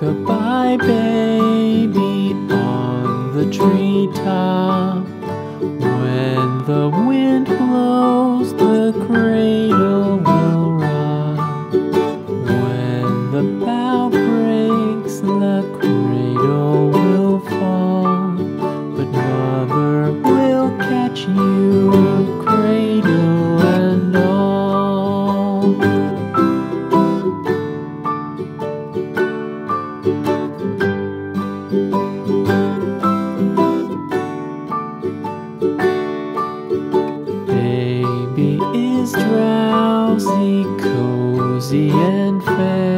Rock-a-bye baby on the treetop. When the wind blows, Cradle will fall, but mother will catch you, cradle and all. Baby is drowsy, cozy and fair.